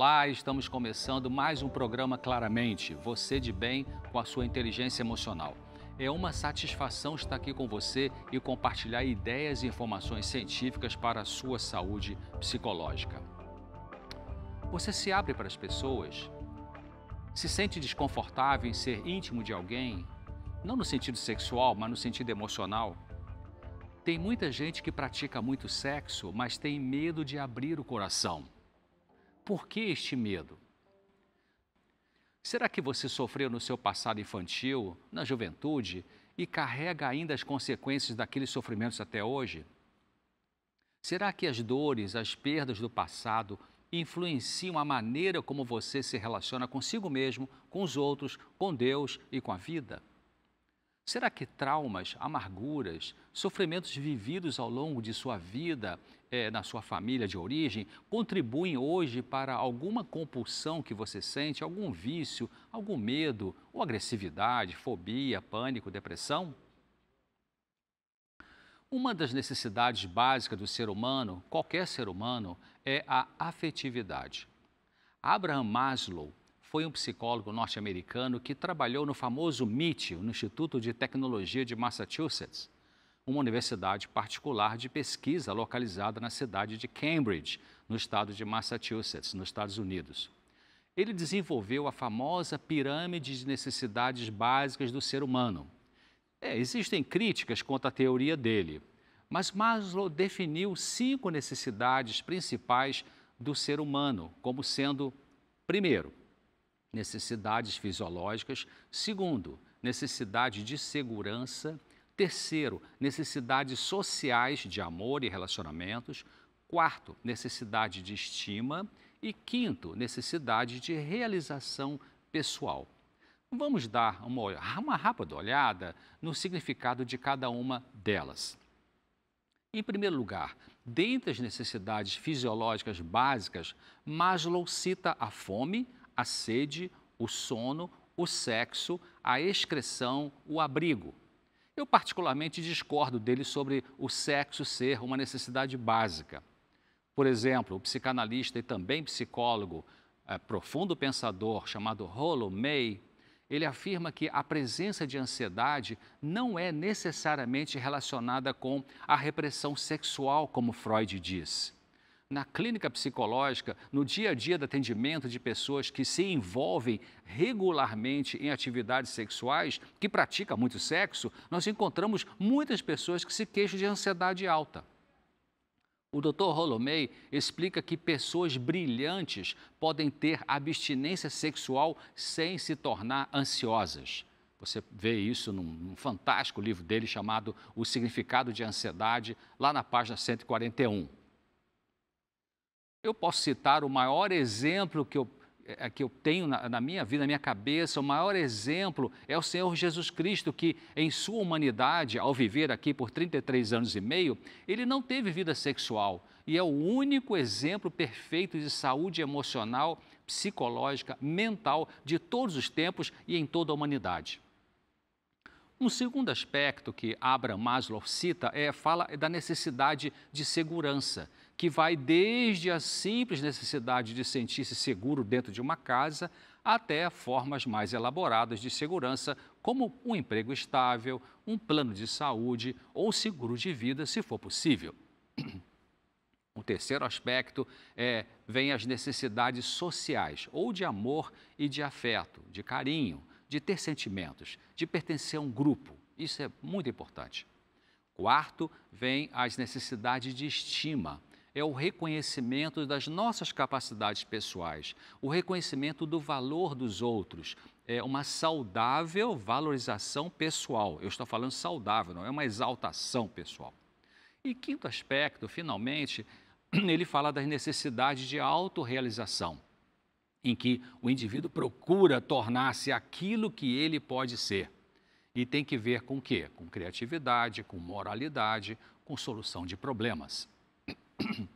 Olá, estamos começando mais um programa Claramente, você de bem com a sua inteligência emocional. É uma satisfação estar aqui com você e compartilhar ideias e informações científicas para a sua saúde psicológica. Você se abre para as pessoas? Se sente desconfortável em ser íntimo de alguém? Não no sentido sexual, mas no sentido emocional? Tem muita gente que pratica muito sexo, mas tem medo de abrir o coração. Por que este medo? Será que você sofreu no seu passado infantil, na juventude, e carrega ainda as consequências daqueles sofrimentos até hoje? Será que as dores, as perdas do passado influenciam a maneira como você se relaciona consigo mesmo, com os outros, com Deus e com a vida? Será que traumas, amarguras, sofrimentos vividos ao longo de sua vida, é, na sua família de origem, contribuem hoje para alguma compulsão que você sente, algum vício, algum medo ou agressividade, fobia, pânico, depressão? Uma das necessidades básicas do ser humano, qualquer ser humano, é a afetividade. Abraham Maslow foi um psicólogo norte-americano que trabalhou no famoso MIT, no Instituto de Tecnologia de Massachusetts, uma universidade particular de pesquisa localizada na cidade de Cambridge, no estado de Massachusetts, nos Estados Unidos. Ele desenvolveu a famosa pirâmide de necessidades básicas do ser humano. É, existem críticas contra a teoria dele, mas Maslow definiu cinco necessidades principais do ser humano como sendo, primeiro, necessidades fisiológicas. Segundo, necessidade de segurança. Terceiro, necessidades sociais de amor e relacionamentos. Quarto, necessidade de estima. E quinto, necessidade de realização pessoal. Vamos dar uma, uma rápida olhada no significado de cada uma delas. Em primeiro lugar, dentre as necessidades fisiológicas básicas, Maslow cita a fome, a sede, o sono, o sexo, a excreção, o abrigo. Eu, particularmente, discordo dele sobre o sexo ser uma necessidade básica. Por exemplo, o psicanalista e também psicólogo, é, profundo pensador chamado Rollo May, ele afirma que a presença de ansiedade não é necessariamente relacionada com a repressão sexual, como Freud diz na clínica psicológica, no dia a dia do atendimento de pessoas que se envolvem regularmente em atividades sexuais, que praticam muito sexo, nós encontramos muitas pessoas que se queixam de ansiedade alta. O Dr. Holomei explica que pessoas brilhantes podem ter abstinência sexual sem se tornar ansiosas. Você vê isso num, num, fantástico livro dele chamado O Significado de Ansiedade, lá na página 141. Eu posso citar o maior exemplo que eu, é, que eu tenho na, na, minha vida, na minha cabeça, o maior exemplo é o Senhor Jesus Cristo, que em sua humanidade, ao viver aqui por 33 anos e meio, ele não teve vida sexual e é o único exemplo perfeito de saúde emocional, psicológica, mental de todos os tempos e em toda a humanidade. Um segundo aspecto que Abraham Maslow cita é fala da necessidade de segurança que vai desde a simples necessidade de sentir-se seguro dentro de uma casa até formas mais elaboradas de segurança, como um emprego estável, um plano de saúde ou seguro de vida, se for possível. O terceiro aspecto é, vem as necessidades sociais, ou de amor e de afeto, de carinho, de ter sentimentos, de pertencer a um grupo. Isso é muito importante. Quarto, vem as necessidades de estima, é o reconhecimento das nossas capacidades pessoais, o reconhecimento do valor dos outros, é uma saudável valorização pessoal. Eu estou falando saudável, não é uma exaltação pessoal. E quinto aspecto, finalmente, ele fala das necessidades de autorrealização, em que o indivíduo procura tornar-se aquilo que ele pode ser. E tem que ver com o quê? Com criatividade, com moralidade, com solução de problemas.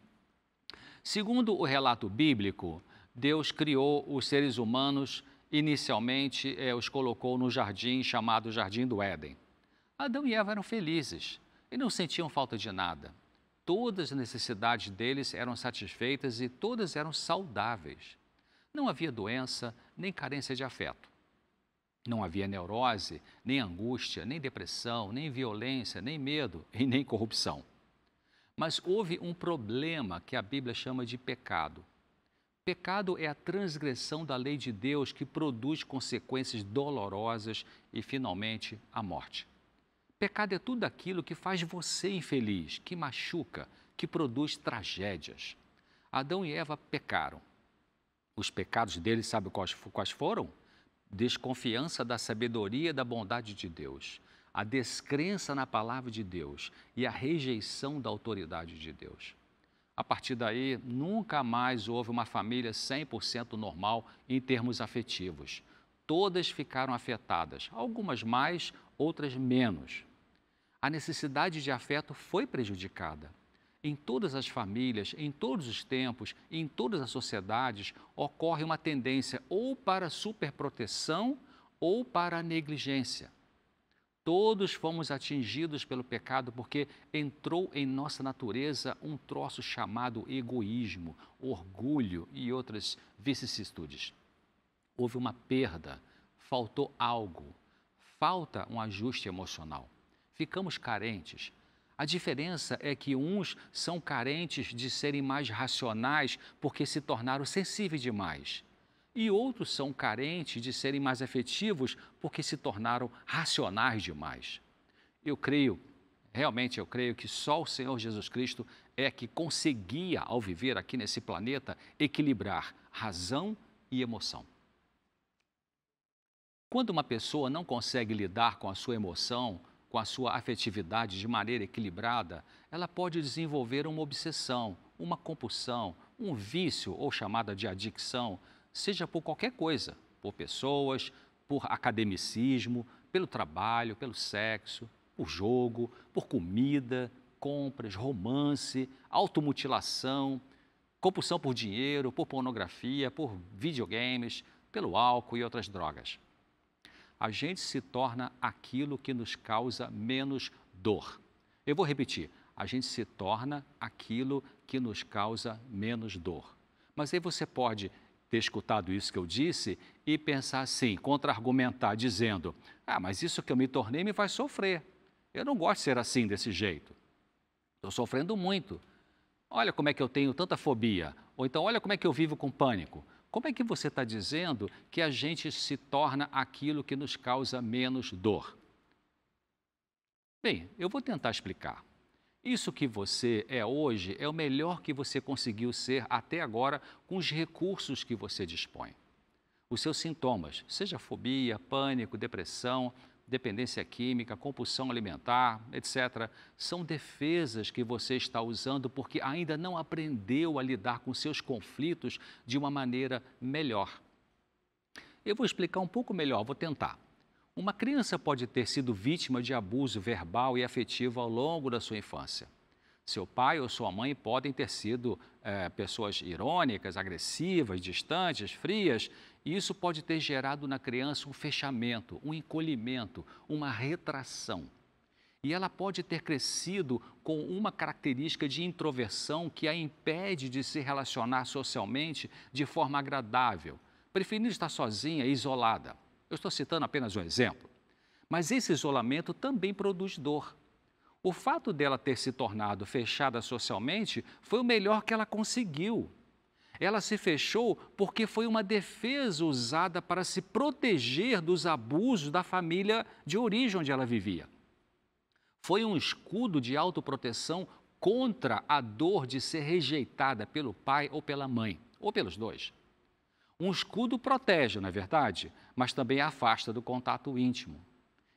Segundo o relato bíblico, Deus criou os seres humanos, inicialmente eh, os colocou no jardim chamado Jardim do Éden. Adão e Eva eram felizes e não sentiam falta de nada. Todas as necessidades deles eram satisfeitas e todas eram saudáveis. Não havia doença nem carência de afeto. Não havia neurose, nem angústia, nem depressão, nem violência, nem medo e nem corrupção. Mas houve um problema que a Bíblia chama de pecado. Pecado é a transgressão da lei de Deus que produz consequências dolorosas e, finalmente, a morte. Pecado é tudo aquilo que faz você infeliz, que machuca, que produz tragédias. Adão e Eva pecaram. Os pecados deles, sabe quais, foram? Desconfiança da sabedoria e da bondade de Deus, a descrença na palavra de Deus e a rejeição da autoridade de Deus. A partir daí, nunca mais houve uma família 100% normal em termos afetivos. Todas ficaram afetadas, algumas mais, outras menos. A necessidade de afeto foi prejudicada em todas as famílias, em todos os tempos, em todas as sociedades, ocorre uma tendência ou para superproteção ou para negligência. Todos fomos atingidos pelo pecado porque entrou em nossa natureza um troço chamado egoísmo, orgulho e outras vicissitudes. Houve uma perda, faltou algo, falta um ajuste emocional. Ficamos carentes, a diferença é que uns são carentes de serem mais racionais porque se tornaram sensíveis demais. E outros são carentes de serem mais afetivos porque se tornaram racionais demais. Eu creio, realmente eu creio que só o Senhor Jesus Cristo é que conseguia, ao viver aqui nesse planeta, equilibrar razão e emoção. Quando uma pessoa não consegue lidar com a sua emoção, com a sua afetividade de maneira equilibrada, ela pode desenvolver uma obsessão, uma compulsão, um vício ou chamada de adicção, seja por qualquer coisa, por pessoas, por academicismo, pelo trabalho, pelo sexo, por jogo, por comida, compras, romance, automutilação, compulsão por dinheiro, por pornografia, por videogames, pelo álcool e outras drogas a gente se torna aquilo que nos causa menos dor. Eu vou repetir: a gente se torna aquilo que nos causa menos dor. Mas aí você pode ter escutado isso que eu disse e pensar assim, contra-argumentar, dizendo: ah, mas isso que eu me tornei me faz sofrer. Eu não gosto de ser assim, desse jeito. Estou sofrendo muito. Olha como é que eu tenho tanta fobia. Ou então, olha como é que eu vivo com pânico. Como é que você está dizendo que a gente se torna aquilo que nos causa menos dor? Bem, eu vou tentar explicar. Isso que você é hoje é o melhor que você conseguiu ser até agora com os recursos que você dispõe. Os seus sintomas, seja fobia, pânico, depressão, dependência química, compulsão alimentar, etc., são defesas que você está usando porque ainda não aprendeu a lidar com seus conflitos de uma maneira melhor. Eu vou explicar um pouco melhor, vou tentar. Uma criança pode ter sido vítima de abuso verbal e afetivo ao longo da sua infância. Seu pai ou sua mãe podem ter sido é, pessoas irônicas, agressivas, distantes, frias, e isso pode ter gerado na criança um fechamento, um encolhimento, uma retração. E ela pode ter crescido com uma característica de introversão que a impede de se relacionar socialmente de forma agradável, preferindo estar sozinha, isolada. Eu estou citando apenas um exemplo. Mas esse isolamento também produz dor. O fato dela ter se tornado fechada socialmente foi o melhor que ela conseguiu ela se fechou porque foi uma defesa usada para se proteger dos abusos da família de origem onde ela vivia. Foi um escudo de autoproteção contra a dor de ser rejeitada pelo pai ou pela mãe, ou pelos dois. Um escudo protege, não é verdade? Mas também afasta do contato íntimo.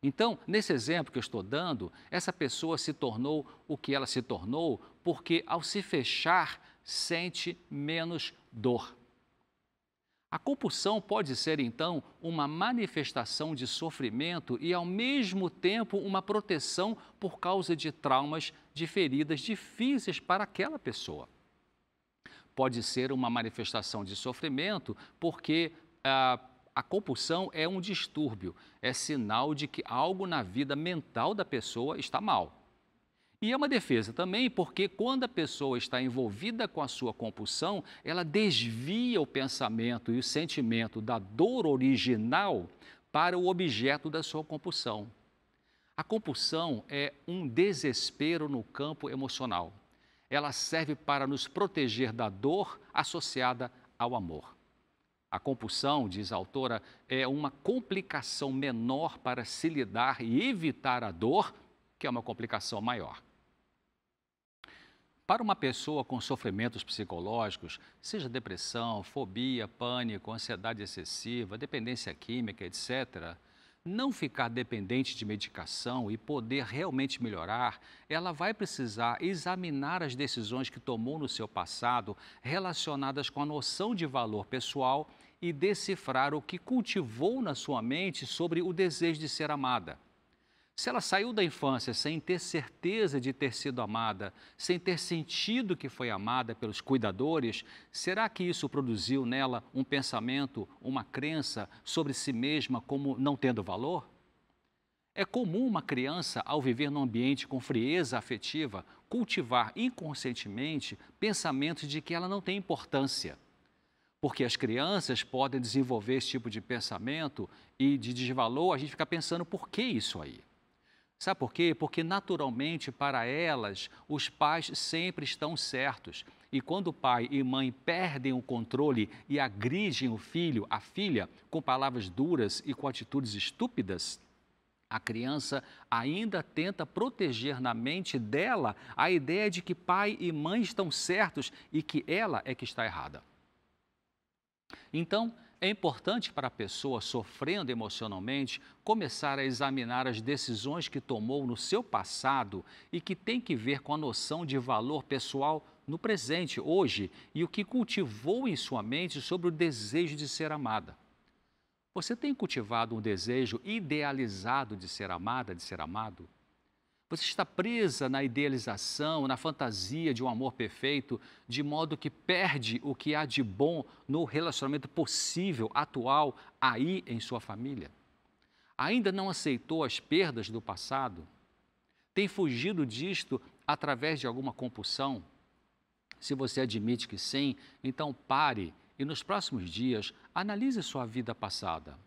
Então, nesse exemplo que eu estou dando, essa pessoa se tornou o que ela se tornou porque, ao se fechar, sente menos dor. A compulsão pode ser, então, uma manifestação de sofrimento e, ao mesmo tempo, uma proteção por causa de traumas, de feridas difíceis para aquela pessoa. Pode ser uma manifestação de sofrimento porque ah, a compulsão é um distúrbio, é sinal de que algo na vida mental da pessoa está mal. E é uma defesa também porque quando a pessoa está envolvida com a sua compulsão, ela desvia o pensamento e o sentimento da dor original para o objeto da sua compulsão. A compulsão é um desespero no campo emocional. Ela serve para nos proteger da dor associada ao amor. A compulsão, diz a autora, é uma complicação menor para se lidar e evitar a dor, que é uma complicação maior. Para uma pessoa com sofrimentos psicológicos, seja depressão, fobia, pânico, ansiedade excessiva, dependência química, etc., não ficar dependente de medicação e poder realmente melhorar, ela vai precisar examinar as decisões que tomou no seu passado relacionadas com a noção de valor pessoal e decifrar o que cultivou na sua mente sobre o desejo de ser amada. Se ela saiu da infância sem ter certeza de ter sido amada, sem ter sentido que foi amada pelos cuidadores, será que isso produziu nela um pensamento, uma crença sobre si mesma como não tendo valor? É comum uma criança, ao viver num ambiente com frieza afetiva, cultivar inconscientemente pensamentos de que ela não tem importância. Porque as crianças podem desenvolver esse tipo de pensamento e de desvalor, a gente fica pensando por que isso aí? Sabe por quê? Porque naturalmente para elas os pais sempre estão certos. E quando pai e mãe perdem o controle e agridem o filho, a filha, com palavras duras e com atitudes estúpidas, a criança ainda tenta proteger na mente dela a ideia de que pai e mãe estão certos e que ela é que está errada. Então, é importante para a pessoa sofrendo emocionalmente começar a examinar as decisões que tomou no seu passado e que tem que ver com a noção de valor pessoal no presente, hoje, e o que cultivou em sua mente sobre o desejo de ser amada. Você tem cultivado um desejo idealizado de ser amada, de ser amado? Você está presa na idealização, na fantasia de um amor perfeito, de modo que perde o que há de bom no relacionamento possível, atual, aí em sua família? Ainda não aceitou as perdas do passado? Tem fugido disto através de alguma compulsão? Se você admite que sim, então pare e nos próximos dias analise sua vida passada.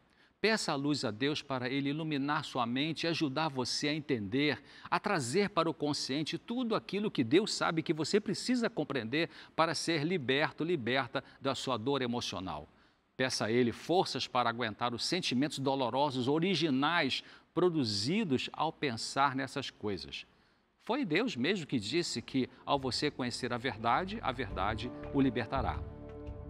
Peça a luz a Deus para Ele iluminar sua mente e ajudar você a entender, a trazer para o consciente tudo aquilo que Deus sabe que você precisa compreender para ser liberto, liberta da sua dor emocional. Peça a Ele forças para aguentar os sentimentos dolorosos originais produzidos ao pensar nessas coisas. Foi Deus mesmo que disse que, ao você conhecer a verdade, a verdade o libertará.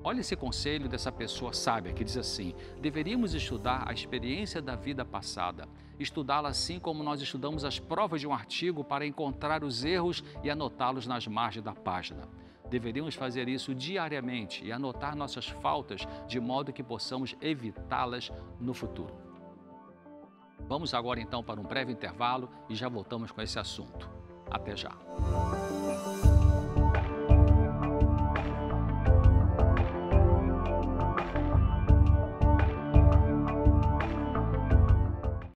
Olha esse conselho dessa pessoa sábia que diz assim: deveríamos estudar a experiência da vida passada, estudá-la assim como nós estudamos as provas de um artigo para encontrar os erros e anotá-los nas margens da página. Deveríamos fazer isso diariamente e anotar nossas faltas de modo que possamos evitá-las no futuro. Vamos agora então para um breve intervalo e já voltamos com esse assunto. Até já.